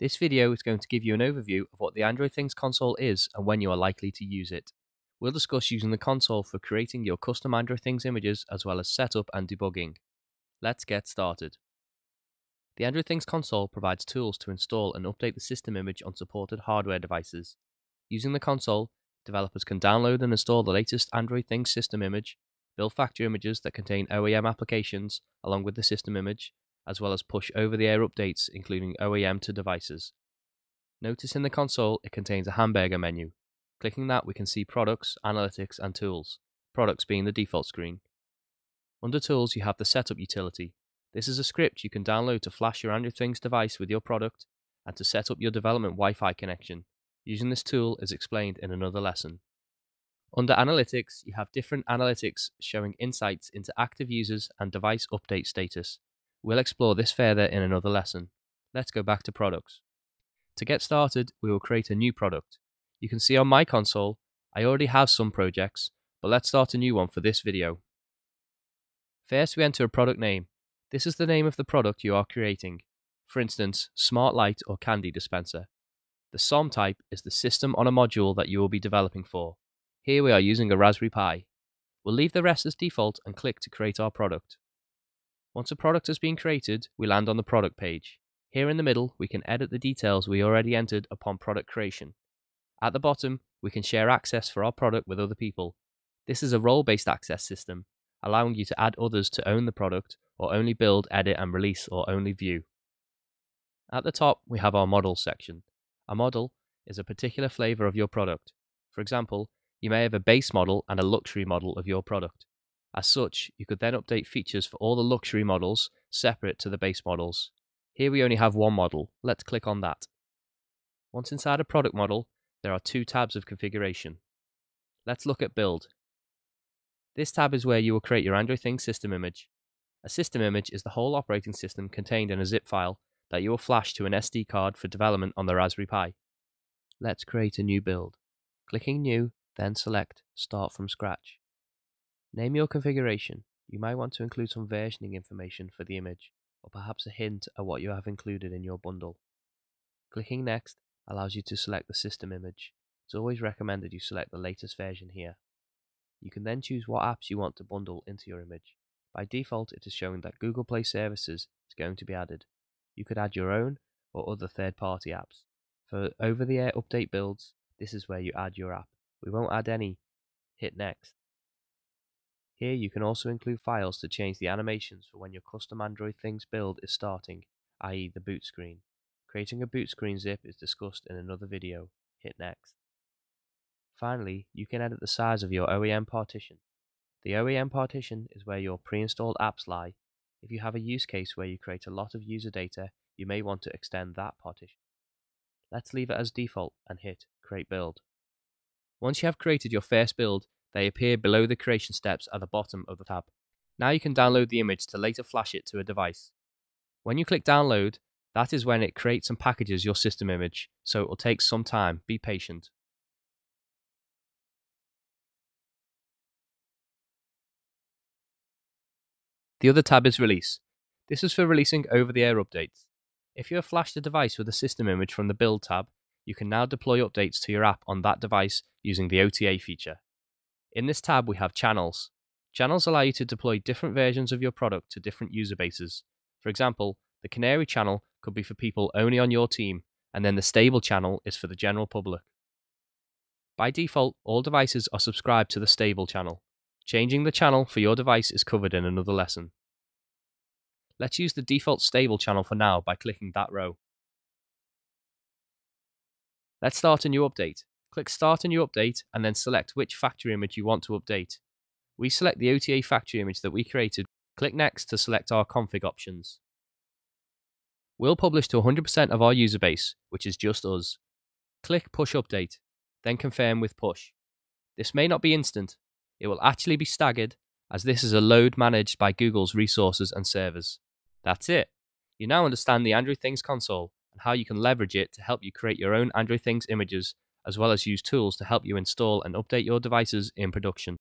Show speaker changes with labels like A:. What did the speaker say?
A: This video is going to give you an overview of what the Android Things console is and when you are likely to use it. We'll discuss using the console for creating your custom Android Things images as well as setup and debugging. Let's get started. The Android Things console provides tools to install and update the system image on supported hardware devices. Using the console, developers can download and install the latest Android Things system image, build factory images that contain OEM applications along with the system image, as well as push over-the-air updates including OEM to devices. Notice in the console it contains a hamburger menu. Clicking that we can see products, analytics and tools, products being the default screen. Under tools you have the setup utility. This is a script you can download to flash your Android Things device with your product and to set up your development Wi-Fi connection. Using this tool is explained in another lesson. Under Analytics, you have different analytics showing insights into active users and device update status. We'll explore this further in another lesson. Let's go back to products. To get started, we will create a new product. You can see on my console, I already have some projects, but let's start a new one for this video. First, we enter a product name. This is the name of the product you are creating. For instance, Smart Light or Candy Dispenser. The SOM type is the system on a module that you will be developing for. Here we are using a Raspberry Pi. We'll leave the rest as default and click to create our product. Once a product has been created, we land on the product page. Here in the middle, we can edit the details we already entered upon product creation. At the bottom, we can share access for our product with other people. This is a role-based access system, allowing you to add others to own the product, or only build, edit and release, or only view. At the top, we have our models section. A model is a particular flavor of your product. For example, you may have a base model and a luxury model of your product. As such, you could then update features for all the luxury models separate to the base models. Here we only have one model, let's click on that. Once inside a product model, there are two tabs of configuration. Let's look at build. This tab is where you will create your Android Things system image. A system image is the whole operating system contained in a zip file that you will flash to an SD card for development on the Raspberry Pi. Let's create a new build. Clicking new, then select start from scratch. Name your configuration. You might want to include some versioning information for the image, or perhaps a hint at what you have included in your bundle. Clicking Next allows you to select the system image. It's always recommended you select the latest version here. You can then choose what apps you want to bundle into your image. By default, it is showing that Google Play Services is going to be added. You could add your own or other third-party apps. For over-the-air update builds, this is where you add your app. We won't add any. Hit Next. Here you can also include files to change the animations for when your custom Android Things build is starting, i.e. the boot screen. Creating a boot screen zip is discussed in another video. Hit next. Finally, you can edit the size of your OEM partition. The OEM partition is where your pre-installed apps lie. If you have a use case where you create a lot of user data, you may want to extend that partition. Let's leave it as default and hit Create Build. Once you have created your first build, they appear below the creation steps at the bottom of the tab. Now you can download the image to later flash it to a device. When you click download, that is when it creates and packages your system image, so it will take some time, be patient. The other tab is release. This is for releasing over-the-air updates. If you have flashed a device with a system image from the build tab, you can now deploy updates to your app on that device using the OTA feature. In this tab, we have channels. Channels allow you to deploy different versions of your product to different user bases. For example, the Canary channel could be for people only on your team, and then the Stable channel is for the general public. By default, all devices are subscribed to the Stable channel. Changing the channel for your device is covered in another lesson. Let's use the default Stable channel for now by clicking that row. Let's start a new update. Click Start a new update and then select which factory image you want to update. We select the OTA factory image that we created. Click Next to select our config options. We'll publish to 100% of our user base, which is just us. Click Push Update, then confirm with Push. This may not be instant. It will actually be staggered, as this is a load managed by Google's resources and servers. That's it. You now understand the Android Things console and how you can leverage it to help you create your own Android Things images as well as use tools to help you install and update your devices in production.